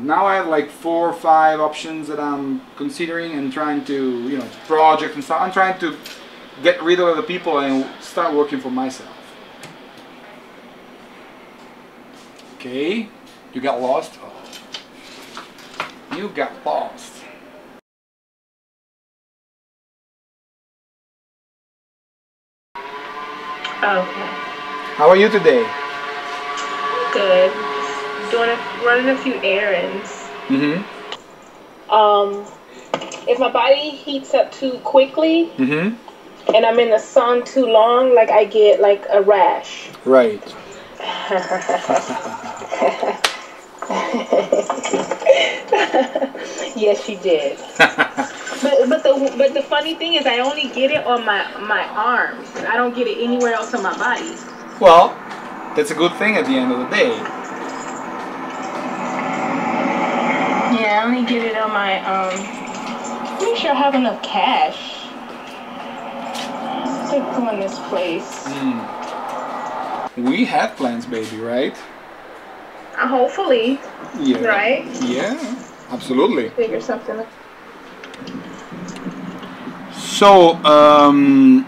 now I have like four or five options that I'm considering and trying to, you know, project and stuff. I'm trying to get rid of the people and start working for myself. Okay, you got lost. Oh. You got lost. Okay. How are you today? Good. Doing a, running a few errands. Mm-hmm. Um, if my body heats up too quickly Mm-hmm. and I'm in the sun too long, like I get like a rash. Right. yes, she did. But but the but the funny thing is, I only get it on my my arms. I don't get it anywhere else on my body. well, that's a good thing at the end of the day. Yeah, I only get it on my um. Make sure I have enough cash to go in this place. Mm. We have plans, baby, right? Uh, hopefully, Yeah. right? Yeah, absolutely. Figure something. out. So, um,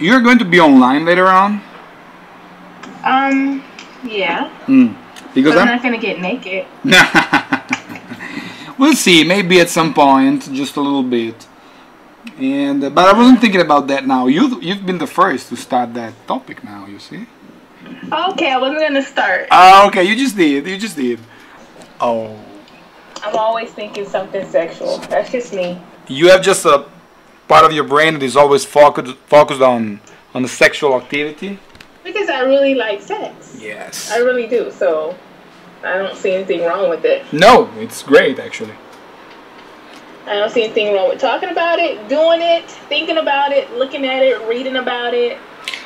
you're going to be online later on? Um, yeah. Mm. Because I'm I'm. not gonna get naked. we'll see. Maybe at some point, just a little bit. And uh, but I wasn't thinking about that now. You you've been the first to start that topic now. You see? Okay, I wasn't gonna start. Ah, okay. You just did. You just did. Oh. I'm always thinking something sexual. That's just me. You have just a part of your brain that is always focused focused on on the sexual activity. Because I really like sex. Yes. I really do. So I don't see anything wrong with it. No, it's great actually. I don't see anything wrong with talking about it, doing it, thinking about it, looking at it, reading about it.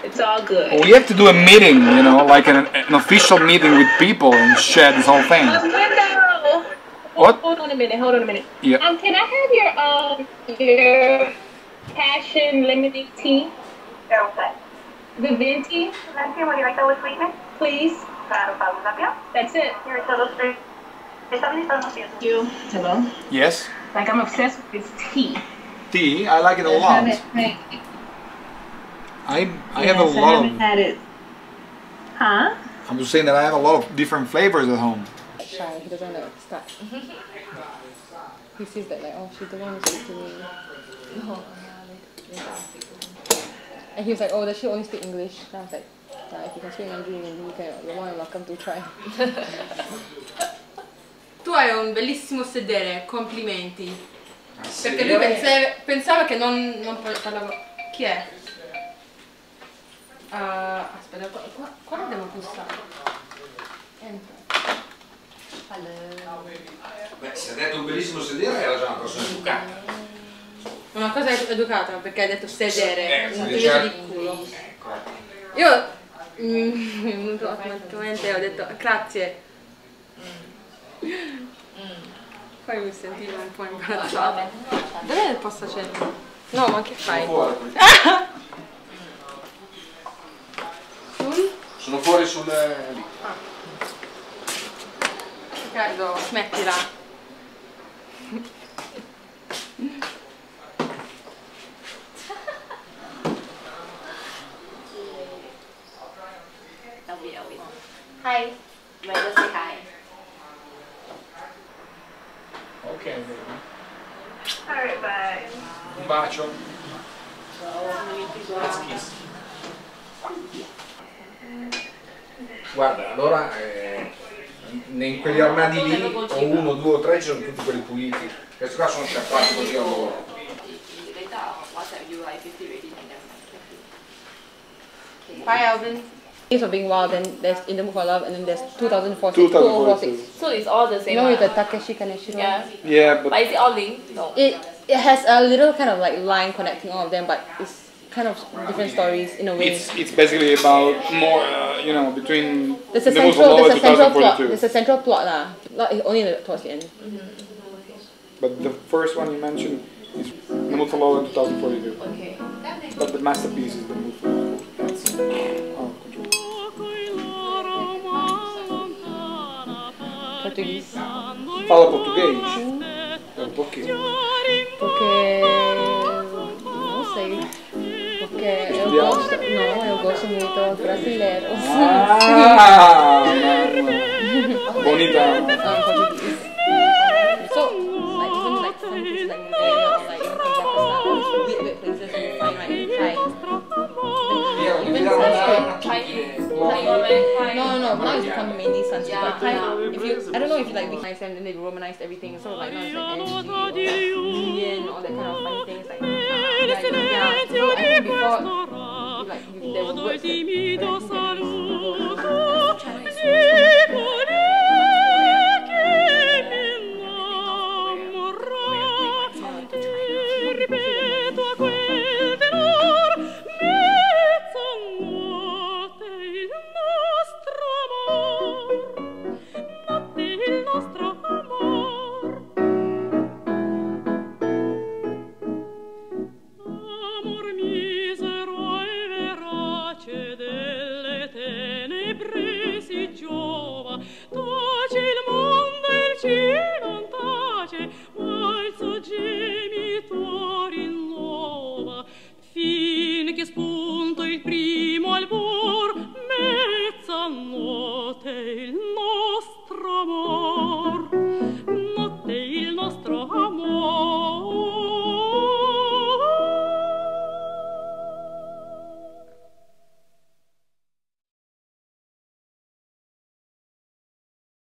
It's all good. We have to do a meeting, you know, like an, an official meeting with people and share this whole thing. A. What? Hold on a minute. Hold on a minute. Yeah. Um, can I have your um your passion lemonade tea, Okay. the venti, Nancy, would you like that with sweetness? please? Claro, Pablo Tapia. That's it. Here are those three. ¿Están listos you. Hello. Yes. Like I'm obsessed with this tea. Tea, I like it a I lot. haven't, I, I I have a yes, I lot haven't of. had it. Huh? I'm just saying that I have a lot of different flavors at home. shy. He doesn't want to start. he sees that like, oh, she's the one want to speak to me. And he was like, oh, does she only speak English? And I was like, yeah, if you can speak Mandarin, then you can, you're more than welcome to try. Tu hai un bellissimo sedere, complimenti. Perché lui pensava, pensava che non, non parlavo. Chi è? Ah, aspetta, qua, qua, qua dobbiamo bussare. Entra. Allora. Beh, se ha detto un bellissimo sedere era già una persona educata. Una cosa educata perché hai detto sedere, Eh, un sì, peso certo. di culo. Ecco. Io mm, mi è venuto automaticamente e ho detto grazie. Poi mi sentivo un po' imbarazzata. Dov'è il postacento? No, ma che fai? Sono fuori sul... lì. Riccardo, smettila. Hi. Where say hi? Ok, baby. Alright, bye. Un bacio. Guarda, allora eh, in quegli armadi lì, o uno, due o tre, ci sono tutti quelli puliti. Questi qua sono scappati così a loro. Later WhatsApp you like 50 ready then Bye Alvin. Days of Being Wild, then there's In the Mood for Love, and then there's 2046, 2046. 2046. So it's all the same. You same. know with the ah? Takeshi Kaneshiro? Yeah. Yeah, but But is it all linked? No. It, it has a little kind of like line connecting all of them, but it's kind of different stories in a way. it's it's basically about more, uh, you know, between There's a the central, Love there's a central plot. 2042. There's a central plot lah. Not only in the, towards the end. But the first one you mentioned is The Mood for Love in 2042. Okay. But the masterpiece is The Mood Fala português? Então, por quê? Porque. Não sei. Porque eu gosto. Não, eu gosto muito brasileiros. Ah. Bonita. Now it's become. Yeah. But Thai, if you, I don't know if you like recognize them, then they romanized everything. So like now it's like NG or like Indian or that kind of funny things. Like, yeah, yeah. So I think before, like there were words that that